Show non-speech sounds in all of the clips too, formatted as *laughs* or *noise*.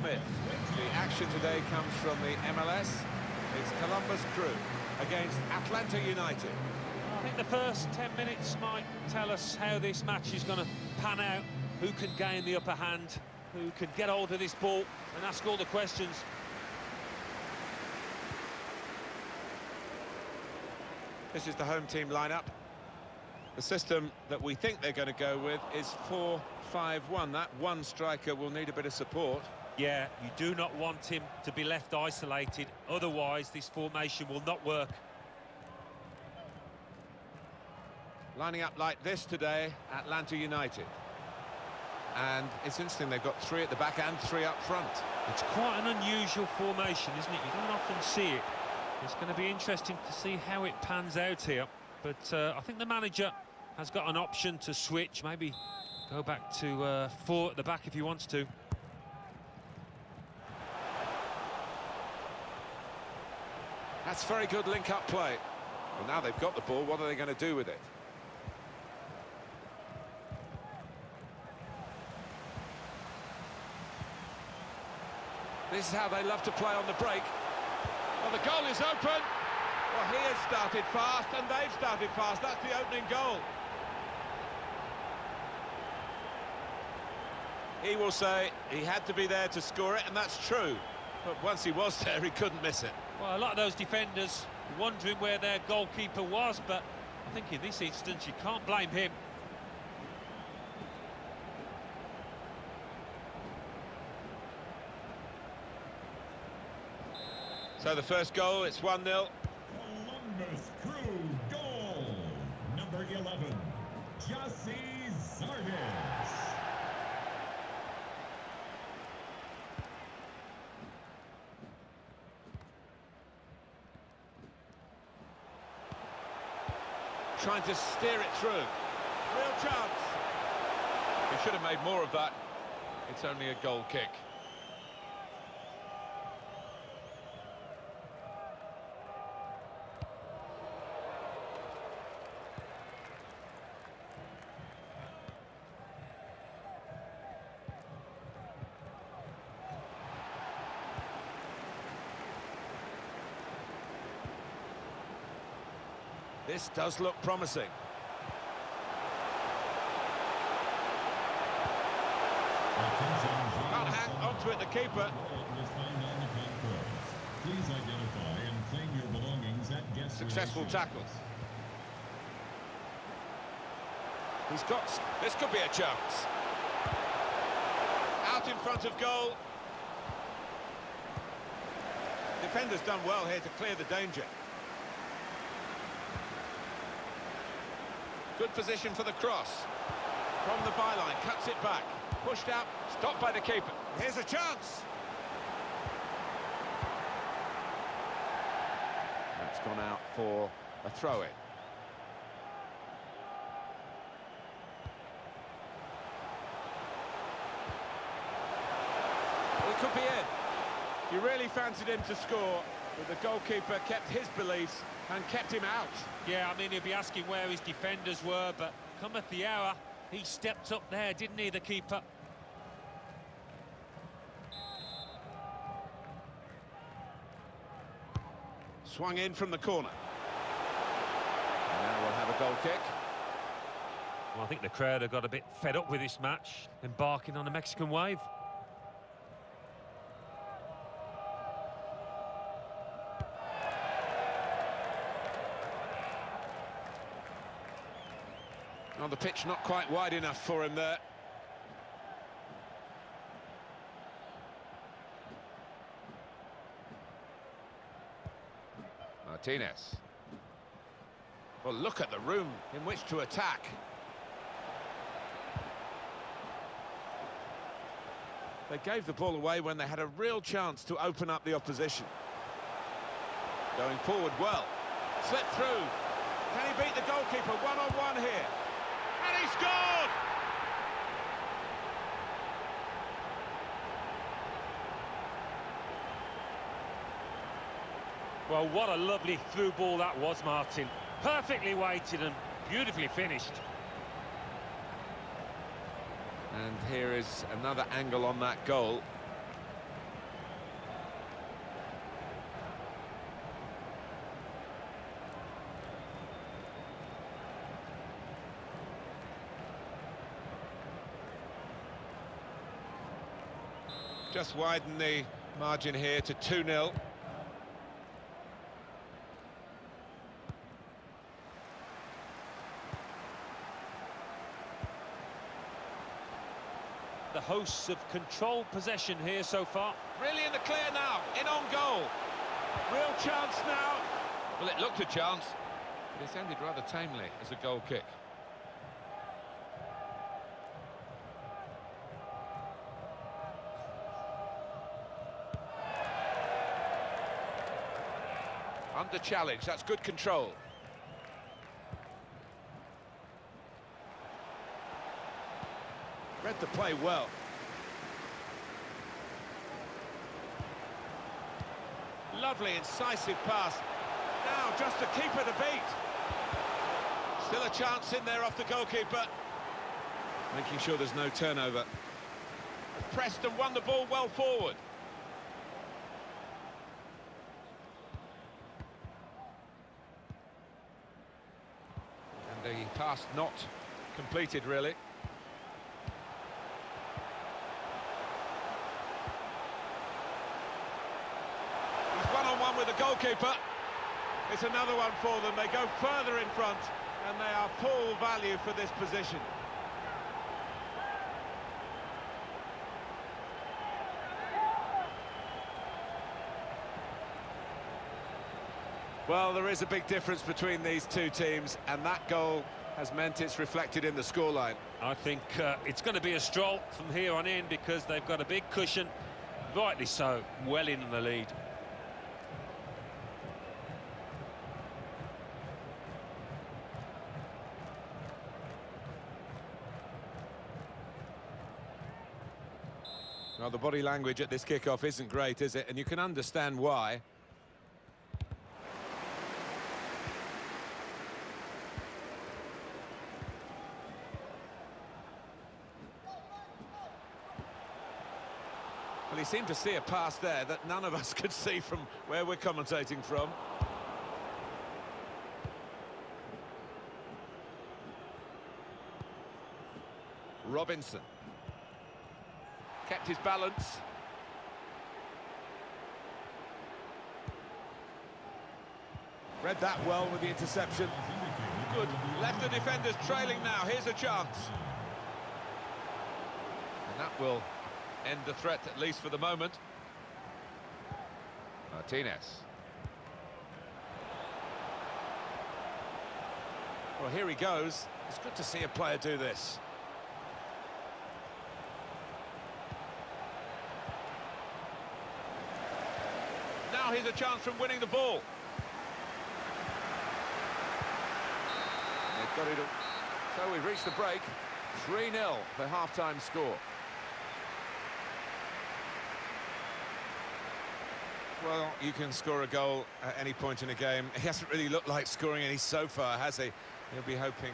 Smith. The action today comes from the MLS. It's Columbus Crew against Atlanta United. I think the first 10 minutes might tell us how this match is going to pan out, who can gain the upper hand, who can get hold of this ball and ask all the questions. This is the home team lineup. The system that we think they're going to go with is 4-5-1. That one striker will need a bit of support. Yeah, you do not want him to be left isolated, otherwise this formation will not work. Lining up like this today, Atlanta United. And it's interesting, they've got three at the back and three up front. It's quite an unusual formation, isn't it? You don't often see it. It's going to be interesting to see how it pans out here. But uh, I think the manager has got an option to switch, maybe go back to uh, four at the back if he wants to. That's very good link-up play. Well, now they've got the ball, what are they going to do with it? This is how they love to play on the break. Well, the goal is open. Well, he has started fast, and they've started fast. That's the opening goal. He will say he had to be there to score it, and that's true. But once he was *laughs* there, he couldn't miss it. Well, a lot of those defenders wondering where their goalkeeper was, but I think in this instance you can't blame him. So the first goal, it's 1-0. Columbus Crew goal, number 11, Gyasi Zardes. Trying to steer it through. Real chance. He should have made more of that. It's only a goal kick. This does look promising. Can't hang onto it, the keeper. Please identify and claim your belongings at guest Successful relation. tackle. He's got... This could be a chance. Out in front of goal. Defender's done well here to clear the danger. Good position for the cross. From the byline, cuts it back. Pushed out, stopped by the keeper. Here's a chance. That's gone out for a throw-in. Well, it could be in. You really fancied him to score, but the goalkeeper kept his beliefs and kept him out. Yeah, I mean, he'll be asking where his defenders were, but cometh the hour, he stepped up there, didn't he, the keeper? Swung in from the corner. And now we'll have a goal kick. Well, I think the crowd have got a bit fed up with this match, embarking on a Mexican wave. The pitch, not quite wide enough for him there. Martinez. Well, look at the room in which to attack. They gave the ball away when they had a real chance to open up the opposition. Going forward well. Slipped through. Can he beat the goalkeeper one-on-one -on -one here? And he scored! Well, what a lovely through ball that was, Martin. Perfectly weighted and beautifully finished. And here is another angle on that goal. Just widen the margin here to 2-0. The hosts have controlled possession here so far. Really in the clear now, in on goal. Real chance now. Well, it looked a chance, but it's ended rather tamely as a goal kick. Under challenge, that's good control. Read the play well. Lovely, incisive pass. Now, just a keeper to beat. Still a chance in there off the goalkeeper. Making sure there's no turnover. Preston won the ball well forward. And the pass not completed, really. He's one-on-one with the goalkeeper. It's another one for them. They go further in front, and they are full value for this position. Well, there is a big difference between these two teams, and that goal has meant it's reflected in the scoreline. I think uh, it's going to be a stroll from here on in because they've got a big cushion, rightly so, well in the lead. Well, the body language at this kickoff isn't great, is it? And you can understand why. He seemed to see a pass there that none of us *laughs* could see from where we're commentating from. Robinson. Kept his balance. Read that well with the interception. Good. Left the defenders trailing now. Here's a chance. And that will end the threat, at least for the moment. Martinez. Well, here he goes. It's good to see a player do this. Now here's a chance from winning the ball. They've got it. So we've reached the break. 3-0, the half-time score. Well, you can score a goal at any point in a game. He hasn't really looked like scoring any so far, has he? He'll be hoping.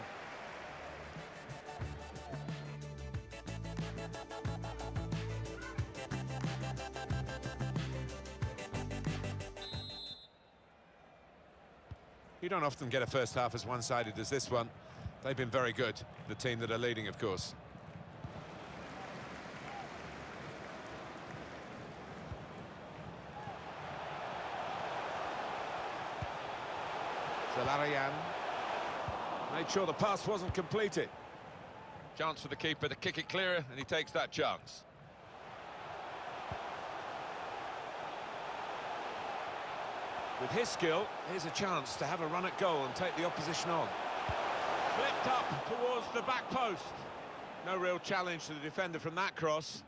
You don't often get a first half as one-sided as this one. They've been very good, the team that are leading, of course. Zelarayan made sure the pass wasn't completed. Chance for the keeper to kick it clearer, and he takes that chance. With his skill, here's a chance to have a run at goal and take the opposition on. Flipped up towards the back post. No real challenge to the defender from that cross.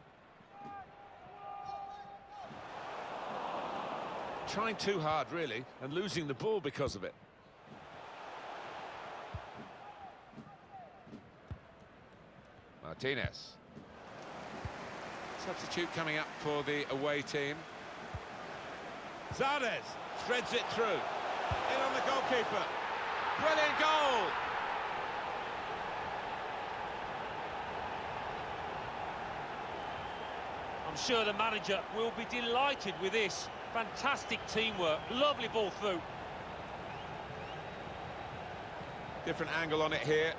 Trying too hard, really, and losing the ball because of it. Martinez. Substitute coming up for the away team. Zardes threads it through. In on the goalkeeper. Brilliant goal! I'm sure the manager will be delighted with this. Fantastic teamwork, lovely ball through. Different angle on it here.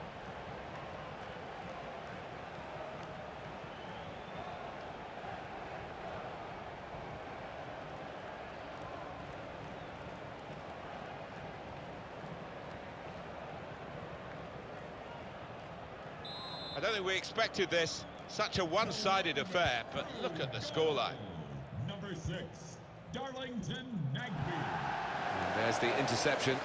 I don't think we expected this. Such a one-sided affair, but look at the scoreline. Number six, Darlington Nagbe. And there's the interception.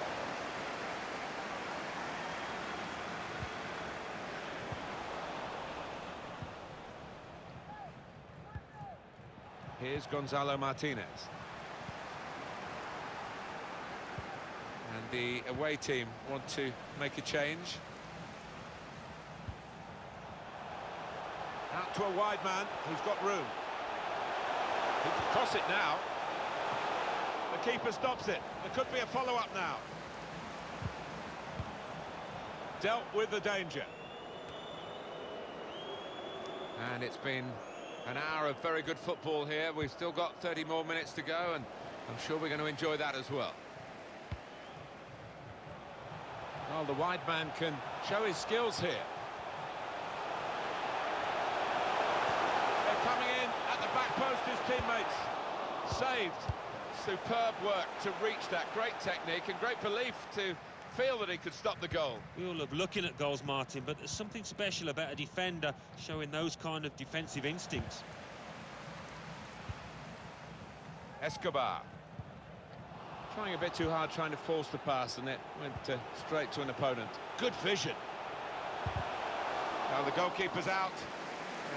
Here's Gonzalo Martinez. And the away team want to make a change. Out to a wide man who's got room. He can cross it now. The keeper stops it. There could be a follow-up now. Dealt with the danger. And it's been an hour of very good football here. We've still got 30 more minutes to go, and I'm sure we're going to enjoy that as well. Well, the wide man can show his skills here. They're coming in at the back post, his teammates. Saved. Superb work to reach that. Great technique and great belief to feel that he could stop the goal. We all love looking at goals, Martin, but there's something special about a defender showing those kind of defensive instincts. Escobar. Trying a bit too hard, trying to force the pass, and it went uh, straight to an opponent. Good vision. Now the goalkeeper's out,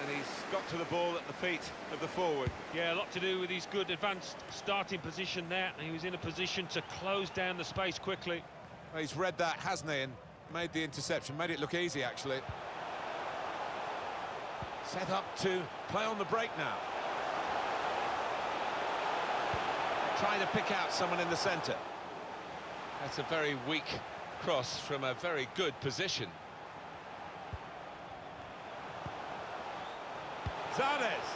and he's got to the ball at the feet of the forward. Yeah, a lot to do with his good advanced starting position there. He was in a position to close down the space quickly. Well, he's read that, hasn't he, and made the interception. Made it look easy, actually. Set up to play on the break now. Trying to pick out someone in the centre. That's a very weak cross from a very good position. Zardes.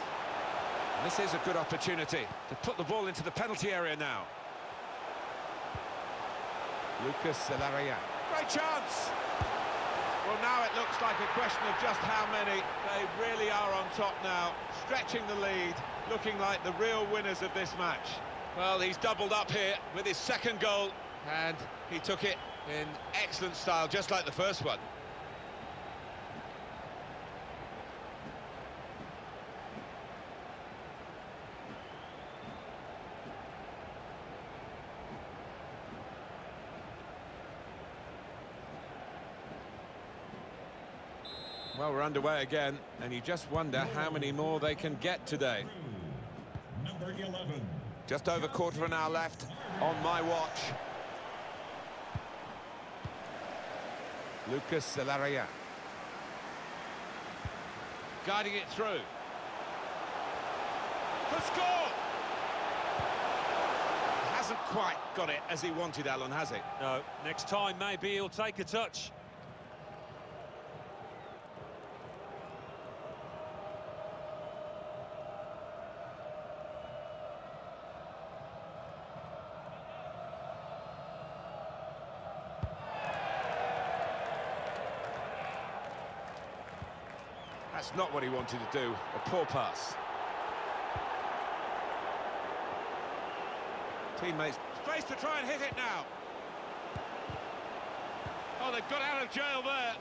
This is a good opportunity to put the ball into the penalty area now. Lucas Zelarayan. Great chance! Well, now it looks like a question of just how many. They really are on top now, stretching the lead, looking like the real winners of this match. Well, he's doubled up here with his second goal, and he took it in excellent style, just like the first one. Well, we're underway again, and you just wonder how many more they can get today. Number 11, Just over quarter of an hour left on my watch. Lucas Zelarayan. Guiding it through. The score! Hasn't quite got it as he wanted, Alan, has he? No, next time maybe he'll take a touch. Not what he wanted to do. A poor pass. Teammates. Space to try and hit it now. Oh, they've got out of jail there.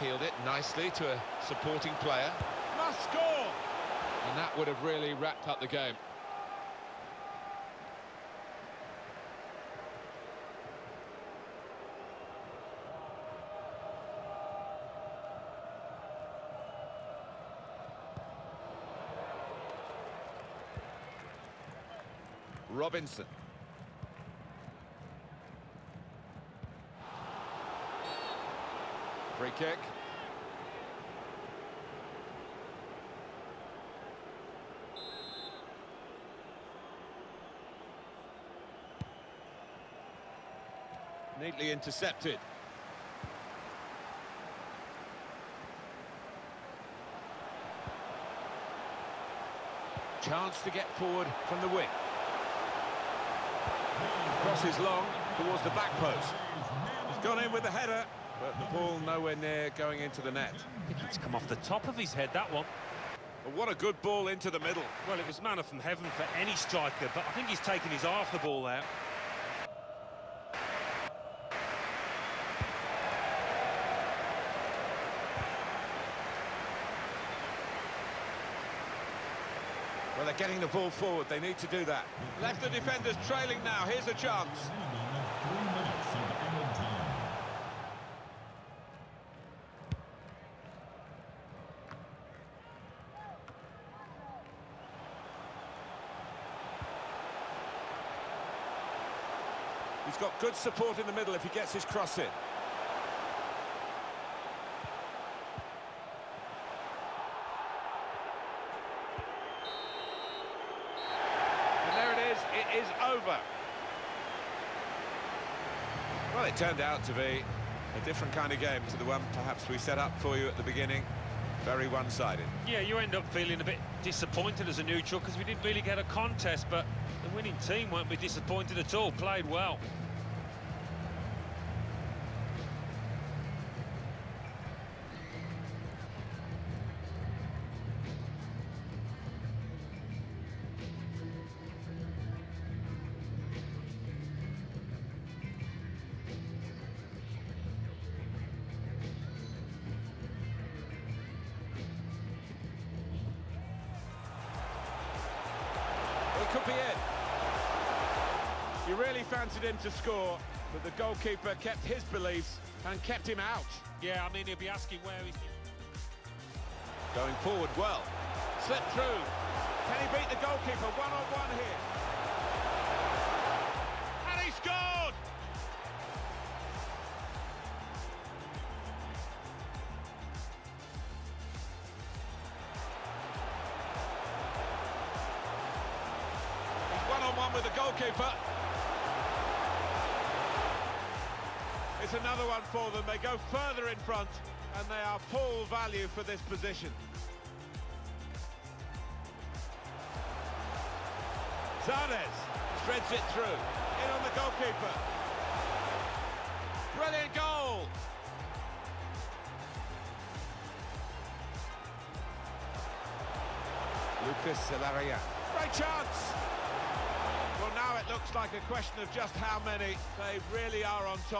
And it nicely to a supporting player. Must score! And that would have really wrapped up the game. Robinson. Free kick. Neatly intercepted. Chance to get forward from the wing. Crosses long towards the back post. He's gone in with the header. But the ball nowhere near going into the net. I think it's come off the top of his head, that one. But what a good ball into the middle. Well, it was manna from heaven for any striker, but I think he's taken his off the ball there. Well, they're getting the ball forward. They need to do that. Left the defenders trailing now. Here's a chance. Minimum of three minutes of added time. He's got good support in the middle if he gets his cross in. And there it is. It is over. Well, it turned out to be a different kind of game to the one perhaps we set up for you at the beginning. Very one-sided. Yeah, you end up feeling a bit disappointed as a neutral because we didn't really get a contest, but the winning team won't be disappointed at all. Played well. Could be it. You really fancied him to score, but the goalkeeper kept his beliefs and kept him out. Yeah, I mean, he'll be asking where he's... Going forward well. Slip through. Can he beat the goalkeeper one-on-one here? It's another one for them. They go further in front, and they are full value for this position. Zardes shreds it through. In on the goalkeeper. Brilliant goal! Lucas Zelarayan. Great chance! Well, now it looks like a question of just how many. They really are on top.